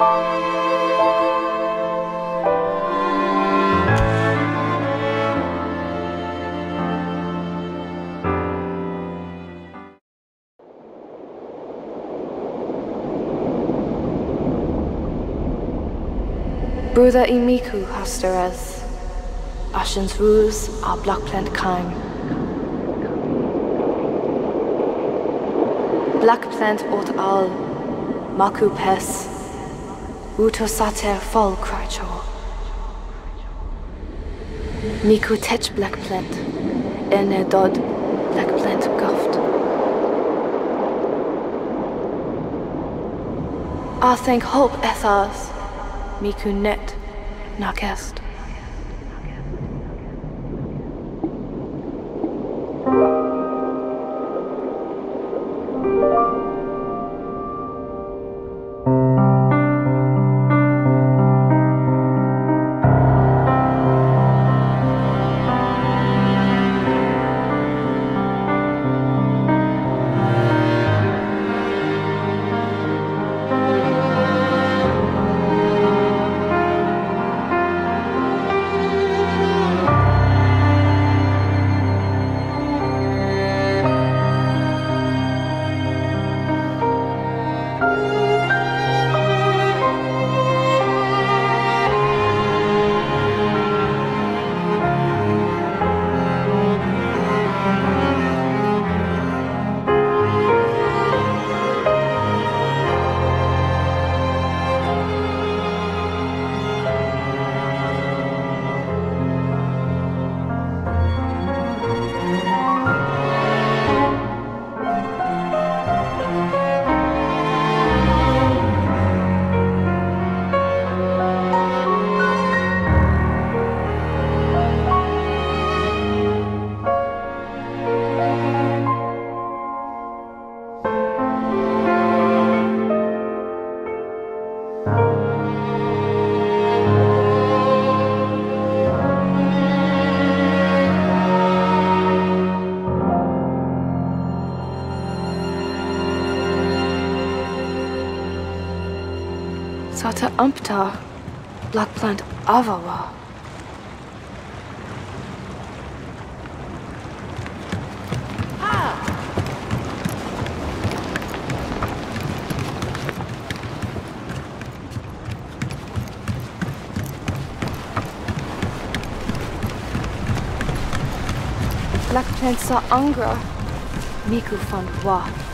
Brúda i miku Ashens rús a blackplant caim. Blackplant ot al, maku pes, Uto fall cracho. Miku tech blackplant, ene dod blackplant guft. I think hope ethas, Miku net, nakest. Sata umpta, black plant avawa. Black plant sa angra, miku fan wa.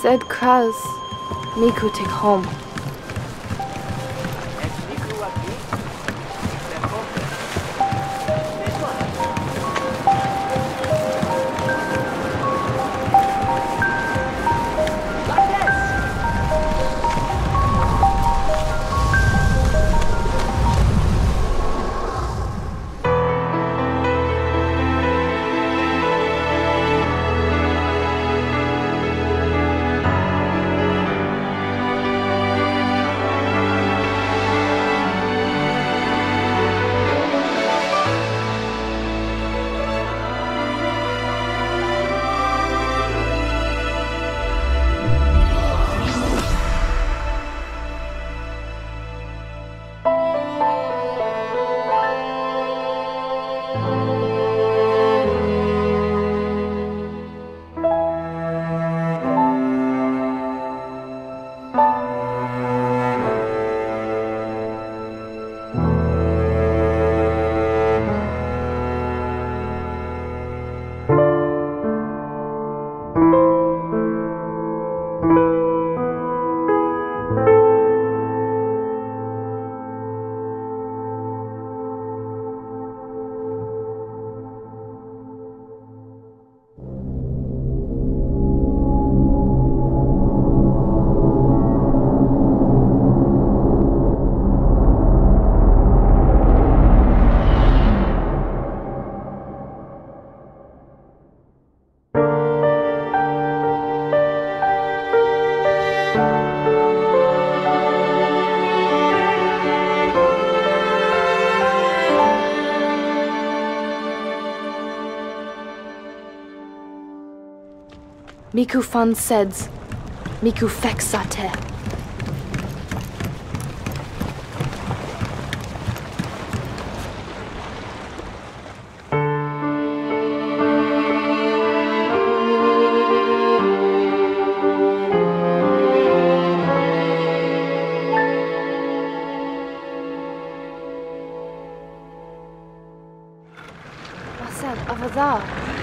Said Kraz, Miku take home. Miku fan seds. Miku fexate. Wased, avadar. Back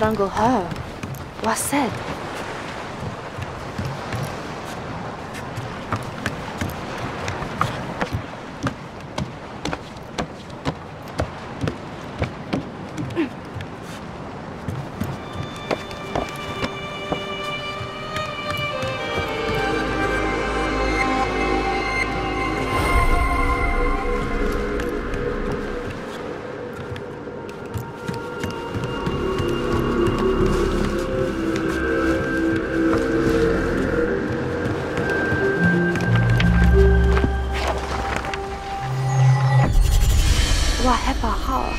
strangle her. 哇还保号啊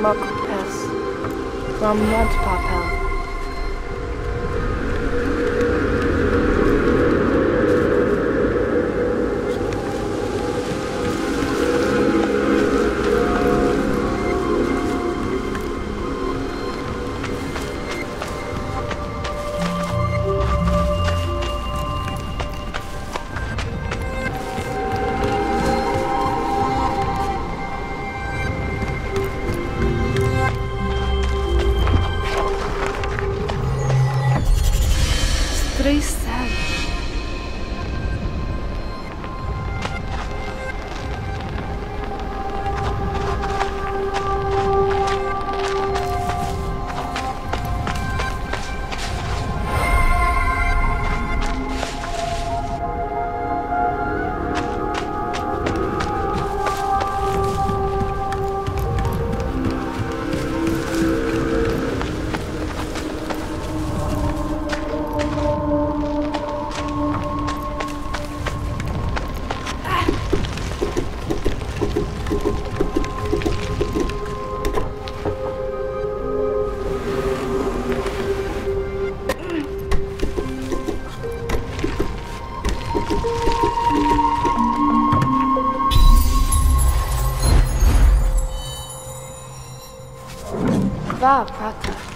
Marco Pass. From Mont Papel. vá pra cá.